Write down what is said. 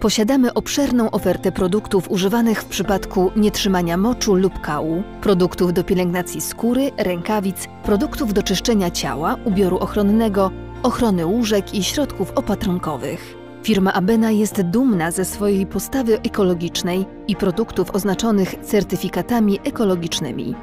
Posiadamy obszerną ofertę produktów używanych w przypadku nietrzymania moczu lub kału, produktów do pielęgnacji skóry, rękawic, produktów do czyszczenia ciała, ubioru ochronnego, ochrony łóżek i środków opatrunkowych. Firma Abena jest dumna ze swojej postawy ekologicznej i produktów oznaczonych certyfikatami ekologicznymi.